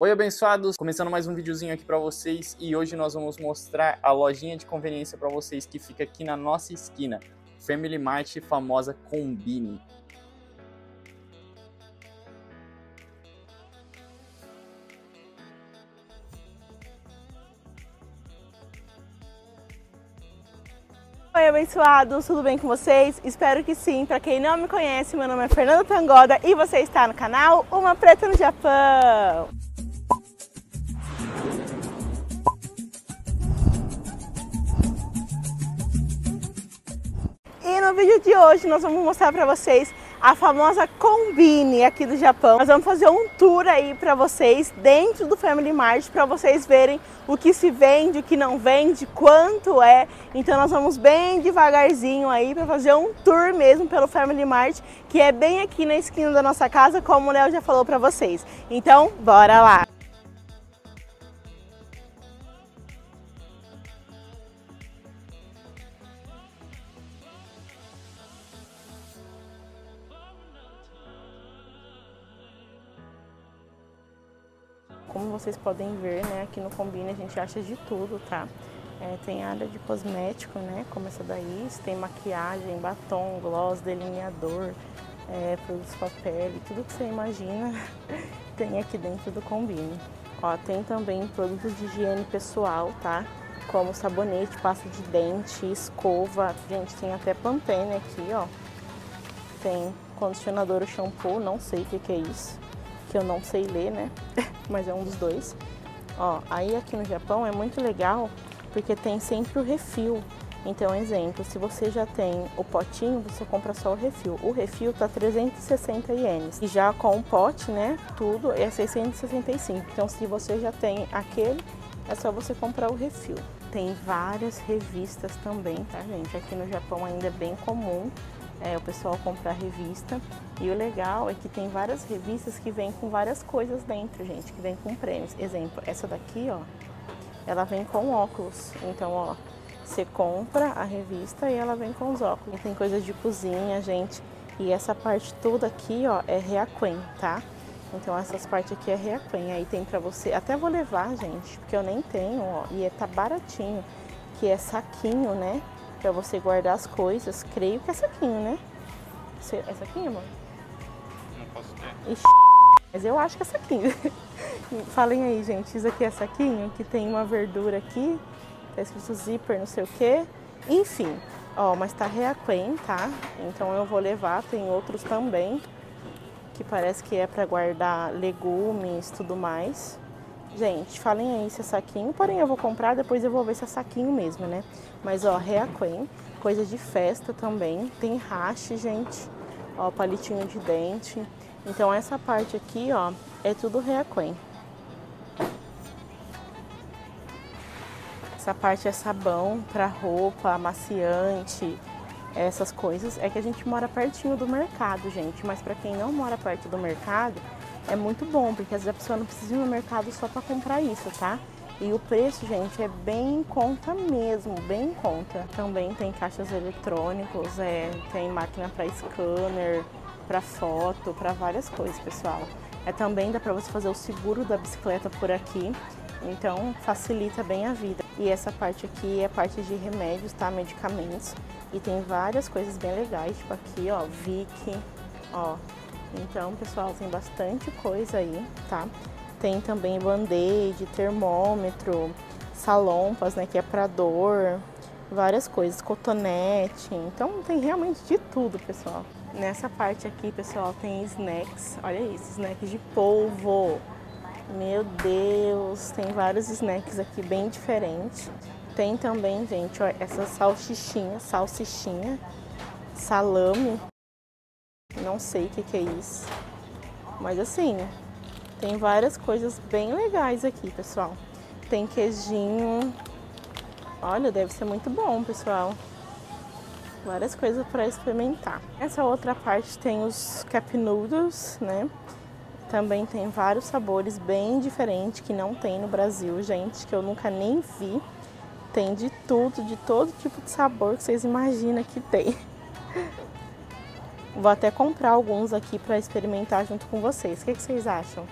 Oi, abençoados! Começando mais um videozinho aqui para vocês e hoje nós vamos mostrar a lojinha de conveniência para vocês que fica aqui na nossa esquina, Family Mart famosa Combine. Oi, abençoados, tudo bem com vocês? Espero que sim. Para quem não me conhece, meu nome é Fernanda Tangoda e você está no canal Uma Preta no Japão. No vídeo de hoje nós vamos mostrar para vocês a famosa Combine aqui do Japão. Nós vamos fazer um tour aí para vocês dentro do Family Mart para vocês verem o que se vende, o que não vende, quanto é. Então nós vamos bem devagarzinho aí para fazer um tour mesmo pelo Family Mart, que é bem aqui na esquina da nossa casa, como o Léo já falou para vocês. Então, bora lá. Como vocês podem ver, né, aqui no Combine a gente acha de tudo, tá? É, tem área de cosmético, né, como essa daí, tem maquiagem, batom, gloss, delineador, é, produtos para pele, tudo que você imagina tem aqui dentro do Combine. Ó, tem também produtos de higiene pessoal, tá? Como sabonete, pasta de dente, escova, gente, tem até Pantene aqui, ó. Tem condicionador, shampoo, não sei o que, que é isso que eu não sei ler, né? Mas é um dos dois. Ó, aí aqui no Japão é muito legal porque tem sempre o refil. Então, exemplo, se você já tem o potinho, você compra só o refil. O refil tá 360 ienes. E já com o pote, né, tudo é 665. Então, se você já tem aquele, é só você comprar o refil. Tem várias revistas também, tá, gente? Aqui no Japão ainda é bem comum é, o pessoal comprar revista. E o legal é que tem várias revistas que vêm com várias coisas dentro, gente, que vem com prêmios. Exemplo, essa daqui, ó, ela vem com óculos. Então, ó, você compra a revista e ela vem com os óculos. Tem coisas de cozinha, gente. E essa parte toda aqui, ó, é Reaquen, tá? Então essas partes aqui é Reaquen. Aí tem pra você, até vou levar, gente, porque eu nem tenho, ó, e é, tá baratinho, que é saquinho, né? Pra você guardar as coisas. Creio que é saquinho, né? É saquinho, amor? Não posso ter. Ixi, mas eu acho que é saquinho. Falem aí, gente. Isso aqui é saquinho, que tem uma verdura aqui. Tá escrito zíper, não sei o quê. Enfim, ó, mas tá Reaquen, tá? Então eu vou levar. Tem outros também. Que parece que é para guardar legumes tudo mais. Gente, falem aí se é saquinho, porém eu vou comprar, depois eu vou ver se é saquinho mesmo, né? Mas ó, Reaquen, coisa de festa também, tem hash, gente, ó, palitinho de dente. Então essa parte aqui, ó, é tudo Reaquen. Essa parte é sabão para roupa, amaciante, essas coisas. É que a gente mora pertinho do mercado, gente, mas para quem não mora perto do mercado, é muito bom, porque às vezes a pessoa não precisa ir no mercado só para comprar isso, tá? E o preço, gente, é bem em conta mesmo, bem em conta. Também tem caixas eletrônicos, é, tem máquina para scanner, para foto, para várias coisas, pessoal. É também dá para você fazer o seguro da bicicleta por aqui, então facilita bem a vida. E essa parte aqui é parte de remédios, tá? Medicamentos. E tem várias coisas bem legais, tipo aqui, ó, Vic, ó, então, pessoal, tem bastante coisa aí, tá? Tem também band-aid, termômetro, salompas, né, que é para dor, várias coisas, cotonete. Então, tem realmente de tudo, pessoal. Nessa parte aqui, pessoal, tem snacks. Olha isso, snacks de polvo. Meu Deus, tem vários snacks aqui bem diferentes. Tem também, gente, ó, essa salsichinha, salsichinha, salame. Não sei o que, que é isso. Mas assim, tem várias coisas bem legais aqui, pessoal. Tem queijinho. Olha, deve ser muito bom, pessoal. Várias coisas para experimentar. Essa outra parte tem os cup noodles, né? Também tem vários sabores bem diferentes que não tem no Brasil, gente, que eu nunca nem vi. Tem de tudo, de todo tipo de sabor que vocês imaginam que tem. Vou até comprar alguns aqui para experimentar junto com vocês. O que, que vocês acham?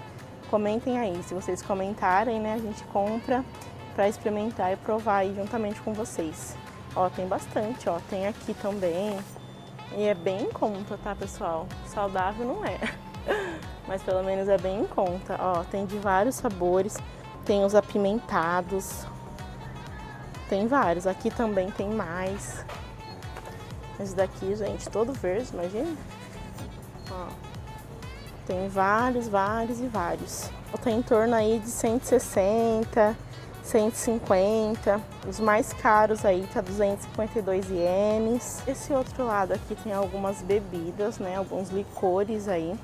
Comentem aí, se vocês comentarem, né, a gente compra para experimentar e provar aí juntamente com vocês. Ó, tem bastante, ó, tem aqui também. E é bem em conta, tá, pessoal? Saudável não é, mas pelo menos é bem em conta. Ó, tem de vários sabores, tem os apimentados, tem vários. Aqui também tem mais. Esse daqui, gente, todo verde, imagina. Ó, tem vários, vários e vários. Tem em torno aí de 160, 150. Os mais caros aí tá 252 ienes. Esse outro lado aqui tem algumas bebidas, né? Alguns licores aí.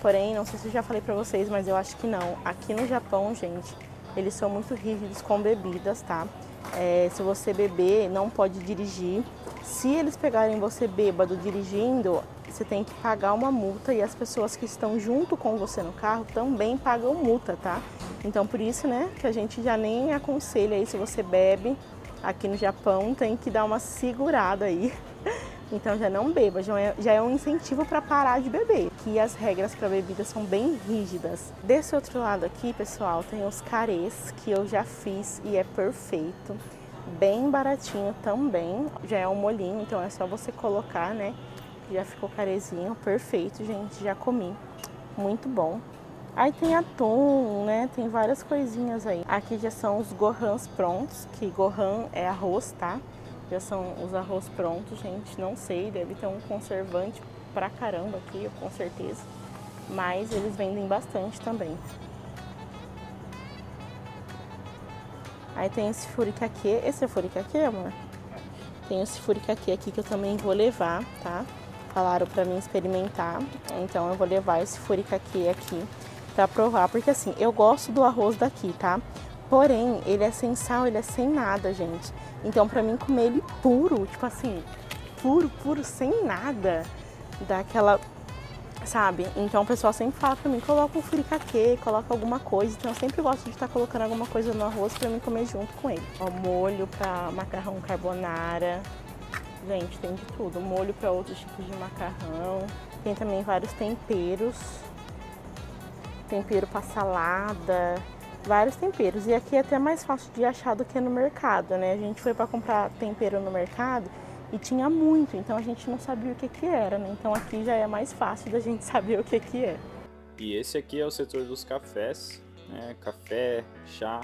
Porém, não sei se eu já falei pra vocês, mas eu acho que não. Aqui no Japão, gente, eles são muito rígidos com bebidas, tá? É, se você beber, não pode dirigir. Se eles pegarem você bêbado dirigindo, você tem que pagar uma multa e as pessoas que estão junto com você no carro também pagam multa, tá? Então por isso, né, que a gente já nem aconselha aí se você bebe aqui no Japão, tem que dar uma segurada aí. Então já não beba, já é, já é um incentivo para parar de beber. Que as regras para bebida são bem rígidas. Desse outro lado aqui, pessoal, tem os carês que eu já fiz e é perfeito. Bem baratinho também, já é um molinho, então é só você colocar, né? Já ficou carezinho, perfeito, gente. Já comi. Muito bom. Aí tem atum, né? Tem várias coisinhas aí. Aqui já são os gohans prontos, que gohan é arroz, tá? Já são os arroz prontos, gente. Não sei, deve ter um conservante pra caramba aqui, com certeza. Mas eles vendem bastante também. Aí tem esse furikake. Esse é furikake, amor? Tem esse furikake aqui que eu também vou levar, tá? falaram para mim experimentar. Então eu vou levar esse furikake aqui para provar, porque assim, eu gosto do arroz daqui, tá? Porém, ele é sem sal, ele é sem nada, gente. Então, para mim comer ele puro, tipo assim, puro, puro, sem nada, dá aquela sabe? Então o pessoal sempre fala pra mim, coloca um furikake, coloca alguma coisa. Então eu sempre gosto de estar colocando alguma coisa no arroz pra mim comer junto com ele. Ó, molho pra macarrão carbonara, Gente, tem de tudo. Molho para outros tipos de macarrão. Tem também vários temperos. Tempero para salada. Vários temperos. E aqui é até mais fácil de achar do que no mercado, né? A gente foi para comprar tempero no mercado e tinha muito, então a gente não sabia o que que era, né? Então aqui já é mais fácil da gente saber o que que é. E esse aqui é o setor dos cafés, né? Café, chá.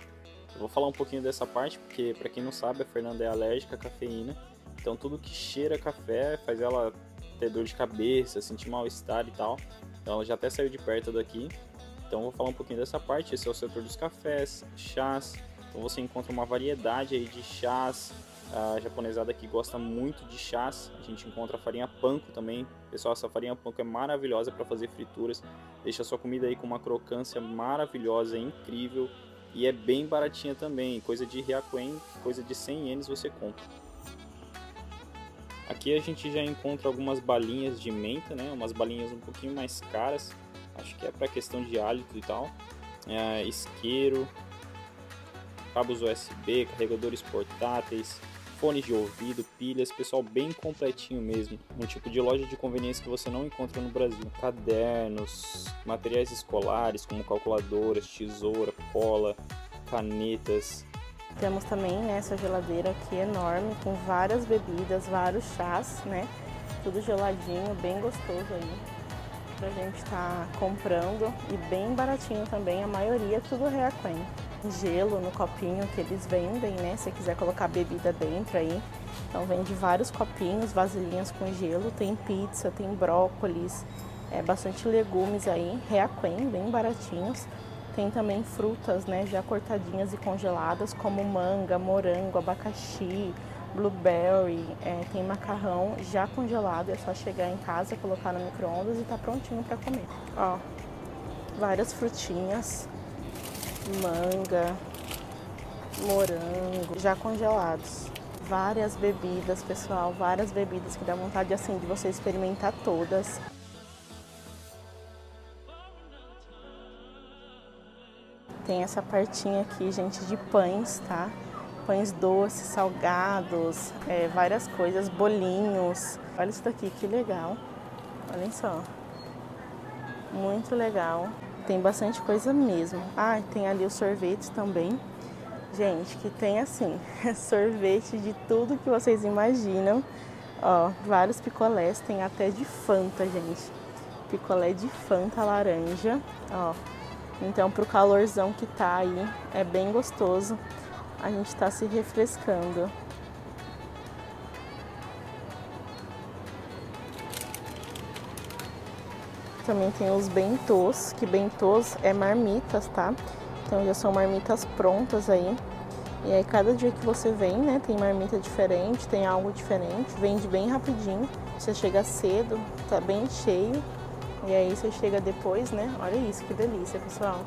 Eu vou falar um pouquinho dessa parte porque para quem não sabe, a Fernanda é alérgica à cafeína. Então tudo que cheira café faz ela ter dor de cabeça, sentir mal-estar e tal. Então ela já até saiu de perto daqui. Então vou falar um pouquinho dessa parte. Esse é o setor dos cafés, chás. Então você encontra uma variedade aí de chás. A japonesada aqui gosta muito de chás. A gente encontra a farinha panko também. Pessoal, essa farinha panko é maravilhosa para fazer frituras. Deixa a sua comida aí com uma crocância maravilhosa, incrível. E é bem baratinha também. Coisa de Ryakuen, coisa de 100 ienes você compra. Aqui a gente já encontra algumas balinhas de menta, né? Umas balinhas um pouquinho mais caras. Acho que é para questão de hálito e tal. É, isqueiro, cabos USB, carregadores portáteis, fones de ouvido, pilhas, pessoal bem completinho mesmo. Um tipo de loja de conveniência que você não encontra no Brasil. Cadernos, materiais escolares como calculadoras, tesoura, cola, canetas, temos também né, essa geladeira aqui enorme, com várias bebidas, vários chás, né? Tudo geladinho, bem gostoso aí pra gente estar tá comprando e bem baratinho também, a maioria tudo Reaquen. Gelo no copinho que eles vendem, né? Se quiser colocar bebida dentro aí. Então vende vários copinhos, vasilhinhas com gelo, tem pizza, tem brócolis, é, bastante legumes aí, Reaquen, bem baratinhos. Tem também frutas, né, já cortadinhas e congeladas, como manga, morango, abacaxi, blueberry, é, tem macarrão já congelado, é só chegar em casa, colocar no micro-ondas e tá prontinho para comer. Ó, várias frutinhas, manga, morango, já congelados. Várias bebidas, pessoal, várias bebidas que dá vontade assim de você experimentar todas. Tem essa partinha aqui, gente, de pães, tá? Pães doces, salgados, é, várias coisas, bolinhos. Olha isso daqui, que legal. Olhem só. Muito legal. Tem bastante coisa mesmo. Ah, tem ali os sorvetes também. Gente, que tem assim, sorvete de tudo que vocês imaginam. Ó, vários picolés, tem até de Fanta, gente. Picolé de Fanta laranja, ó. Então, pro calorzão que tá aí, é bem gostoso. A gente tá se refrescando. Também tem os bentôs, que bentôs é marmitas, tá? Então já são marmitas prontas aí. E aí cada dia que você vem, né, tem marmita diferente, tem algo diferente, vende bem rapidinho. Você chega cedo, tá bem cheio. E aí você chega depois, né? Olha isso, que delícia, pessoal.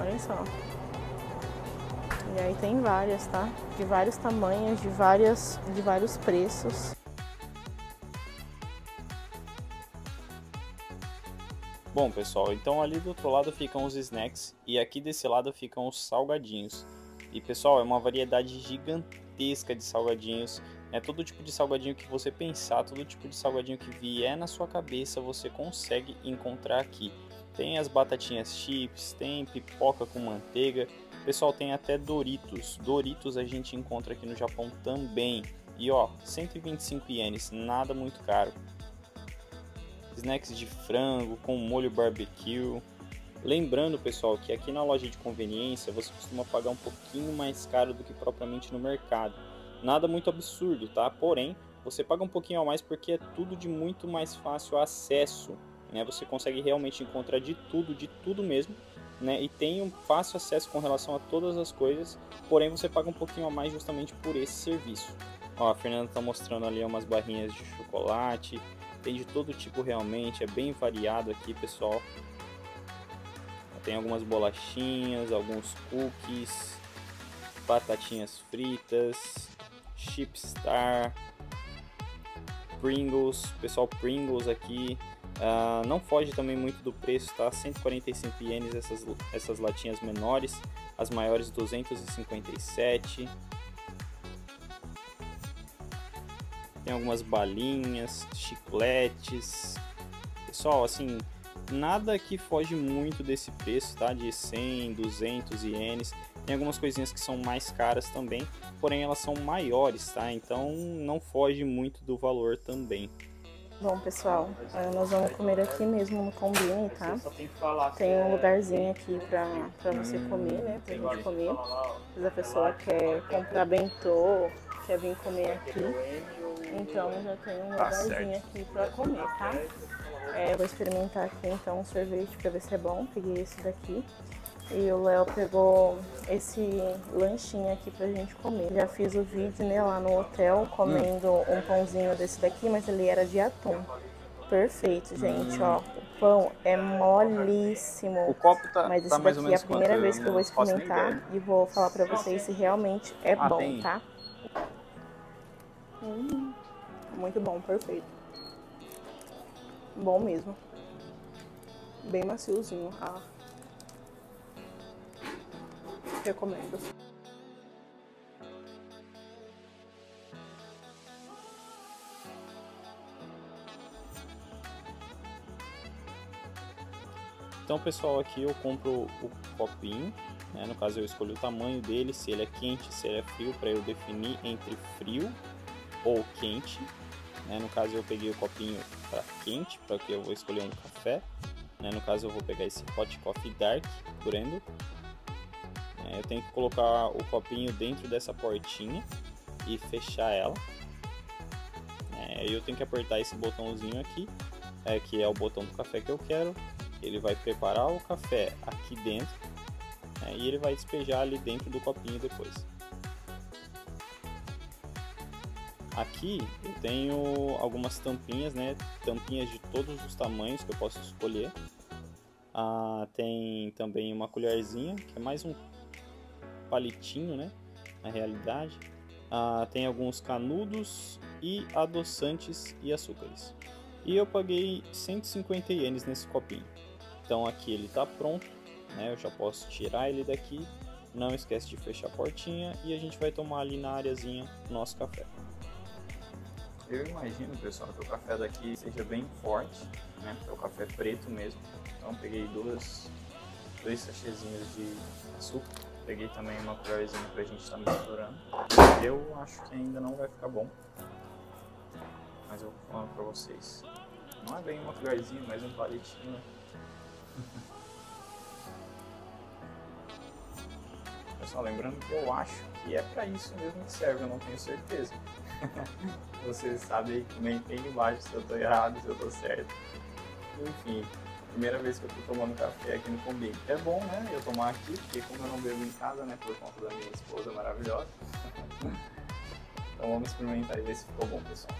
Olha só. E aí tem várias, tá? De vários tamanhos, de várias, de vários preços. Bom, pessoal, então ali do outro lado ficam os snacks e aqui desse lado ficam os salgadinhos. E pessoal, é uma variedade gigantesca de salgadinhos. É todo tipo de salgadinho que você pensar, todo tipo de salgadinho que vier na sua cabeça, você consegue encontrar aqui. Tem as batatinhas chips, tem pipoca com manteiga. Pessoal, tem até Doritos. Doritos a gente encontra aqui no Japão também. E ó, 125 ienes, nada muito caro snacks de frango com molho barbecue. Lembrando, pessoal, que aqui na loja de conveniência você costuma pagar um pouquinho mais caro do que propriamente no mercado. Nada muito absurdo, tá? Porém, você paga um pouquinho a mais porque é tudo de muito mais fácil acesso. Né? Você consegue realmente encontrar de tudo, de tudo mesmo. Né? E tem um fácil acesso com relação a todas as coisas, porém você paga um pouquinho a mais justamente por esse serviço. Ó, a Fernanda está mostrando ali umas barrinhas de chocolate, tem de todo tipo realmente, é bem variado aqui, pessoal. Tem algumas bolachinhas, alguns cookies, batatinhas fritas, Chipstar, Pringles, pessoal Pringles aqui. Uh, não foge também muito do preço, tá? 145 ienes essas, essas latinhas menores, as maiores 257. Tem algumas balinhas, chicletes. Pessoal, assim, nada que foge muito desse preço, tá? De 100, 200 ienes. Tem algumas coisinhas que são mais caras também, porém elas são maiores, tá? Então não foge muito do valor também. Bom, pessoal, eh, nós vamos comer aqui mesmo no Combine, tá? Tem um lugarzinho aqui pra, pra você comer, né? Pra gente comer. Se a pessoa quer comprar bentô, quer vir comer aqui, então já tem um tá lugarzinho aqui pra comer, tá? É, eu vou experimentar aqui então um sorvete pra ver se é bom. Peguei esse daqui. E o Léo pegou esse lanchinho aqui pra gente comer. Já fiz o vídeo, né, lá no hotel, comendo hum. um pãozinho desse daqui, mas ele era de atum. Perfeito, gente, hum. ó. O pão é molíssimo. O copo tá Mas esse tá daqui é a primeira vez que eu vou experimentar e vou falar pra vocês se realmente é ah, bom, tem. tá? Hum, muito bom, perfeito. Bom mesmo. Bem maciozinho. Ah. Recomendo. Então pessoal, aqui eu compro o copinho, né? no caso eu escolho o tamanho dele, se ele é quente, se ele é frio, para eu definir entre frio ou quente. Né? No caso eu peguei o copinho para quente, para que eu vou escolher um café. Né? No caso eu vou pegar esse Hot Coffee Dark Brando. É, eu tenho que colocar o copinho dentro dessa portinha e fechar ela. É, eu tenho que apertar esse botãozinho aqui, é, que é o botão do café que eu quero. Ele vai preparar o café aqui dentro é, e ele vai despejar ali dentro do copinho depois. Aqui eu tenho algumas tampinhas, né? Tampinhas de todos os tamanhos que eu posso escolher. Ah, tem também uma colherzinha, que é mais um palitinho, né? Na realidade. Ah, tem alguns canudos e adoçantes e açúcares. E eu paguei 150 ienes nesse copinho. Então aqui ele está pronto, né? Eu já posso tirar ele daqui. Não esquece de fechar a portinha e a gente vai tomar ali na areazinha nosso café. Eu imagino, pessoal, que o café daqui seja bem forte, né? É o café preto mesmo. Então peguei duas, dois sachezinhos de açúcar. Peguei também uma colherzinha pra gente estar tá misturando. Eu acho que ainda não vai ficar bom. Mas eu vou falando pra vocês. Não é bem uma colherzinha, mas um palitinho. Pessoal, lembrando que eu acho que é pra isso mesmo que serve, eu não tenho certeza. Vocês sabem, comentem embaixo se eu tô errado, se eu tô certo. Enfim, primeira vez que eu tô tomando café aqui no Combim. É bom, né, eu tomar aqui, porque como eu não bebo em casa, né, por conta da minha esposa maravilhosa. então vamos experimentar e ver se ficou bom, pessoal.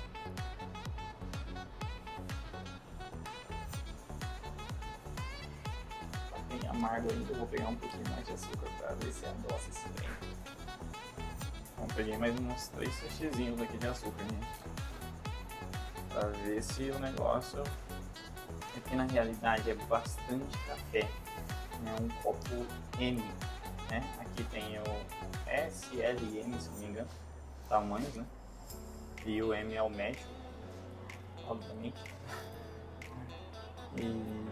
Tá bem amargo ainda, eu vou pegar um pouquinho mais de açúcar pra ver se adoça esse trem. Peguei mais uns três sachezinhos aqui de açúcar, gente. Pra ver se o negócio aqui na realidade é bastante café, é um copo M, né? Aqui tem o S, L M, se não me engano, tamanhos, né? E o M é o médio, obviamente. E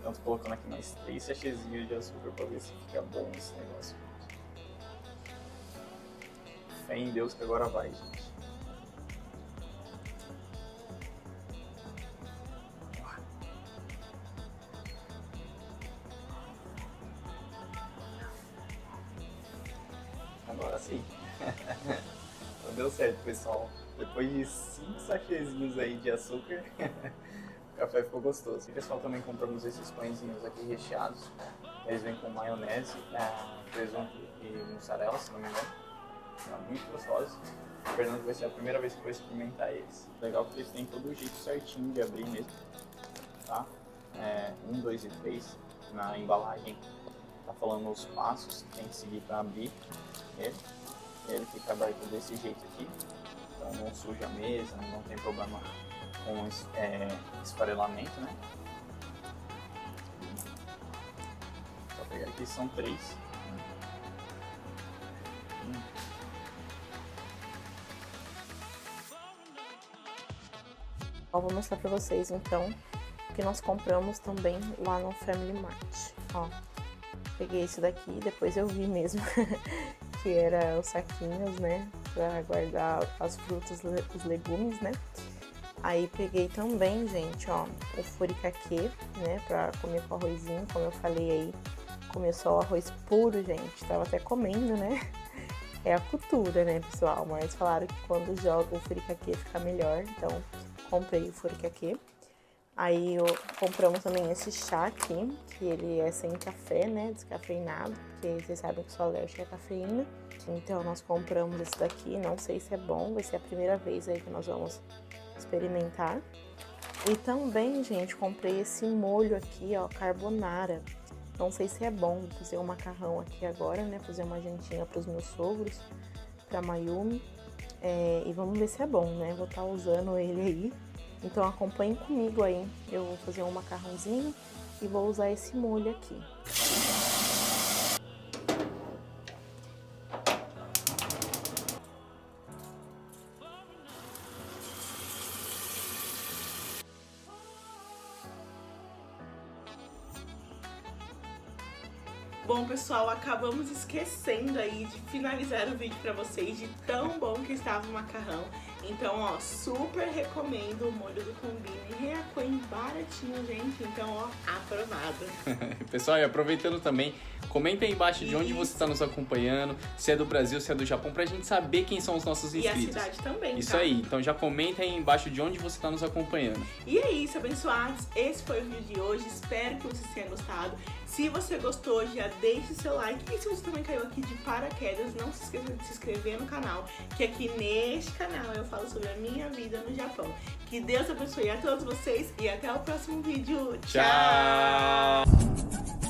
então tô colocando aqui mais três sachezinhos de açúcar para ver se fica bom esse negócio. Fé em Deus que agora vai, gente. Agora sim. então deu certo, pessoal. Depois de 5 sachezinhos aí de açúcar, o café ficou gostoso. E pessoal, também compramos esses pãezinhos aqui recheados. Eles vêm com maionese, é, presunto e mussarela, se não me engano. São muito gostosos. O Fernando vai ser a primeira vez que vai experimentar eles. Legal que eles têm todo o jeito certinho de abrir mesmo. Tá? É, um, dois e três na embalagem tá falando os passos que tem que seguir para abrir ele. Ele fica aberto desse jeito aqui, então não suja a mesa, não tem problema com é, esfarelamento, né? Só pegar aqui, são três. Eu vou mostrar para vocês então que nós compramos também lá no Family Mart. Ó, Peguei esse daqui, depois eu vi mesmo que era os saquinhos, né? Pra guardar as frutas, os legumes, né? Aí peguei também, gente, ó, o furicaquê, né? Pra comer com arrozinho, como eu falei aí. Comer só o arroz puro, gente. Tava até comendo, né? É a cultura, né, pessoal? Mas falaram que quando joga o furicaquê fica melhor. Então, comprei o furicaquê. Aí eu, compramos também esse chá aqui, que ele é sem café, né? Descafeinado, porque vocês sabem que sou alérgica à cafeína. Então nós compramos esse daqui, não sei se é bom, vai ser a primeira vez aí que nós vamos experimentar. E também, gente, comprei esse molho aqui, ó, carbonara. Não sei se é bom, fazer um macarrão aqui agora, né? Fazer uma jantinha para os meus sogros, para Mayumi. É, e vamos ver se é bom, né? Vou estar tá usando ele aí então acompanhe comigo aí. Eu vou fazer um macarrãozinho e vou usar esse molho aqui. Pessoal, acabamos esquecendo aí de finalizar o vídeo pra vocês de tão bom que estava o macarrão. Então, ó, super recomendo o molho do Combine. Reacoin baratinho, gente. Então, ó, aprovado. Pessoal, e aproveitando também, comenta aí embaixo de onde você está nos acompanhando, se é do Brasil, se é do Japão, pra gente saber quem são os nossos inscritos. E a cidade também, Isso tá? aí. Então já comenta aí embaixo de onde você está nos acompanhando. E é isso, abençoados. Esse foi o vídeo de hoje. Espero que vocês tenham gostado. Se você gostou, já deixe seu like. E se você também caiu aqui de paraquedas, não se esqueça de se inscrever no canal, que aqui neste canal eu falo sobre a minha vida no Japão. Que Deus abençoe a todos vocês e até o próximo vídeo. Tchau! Tchau.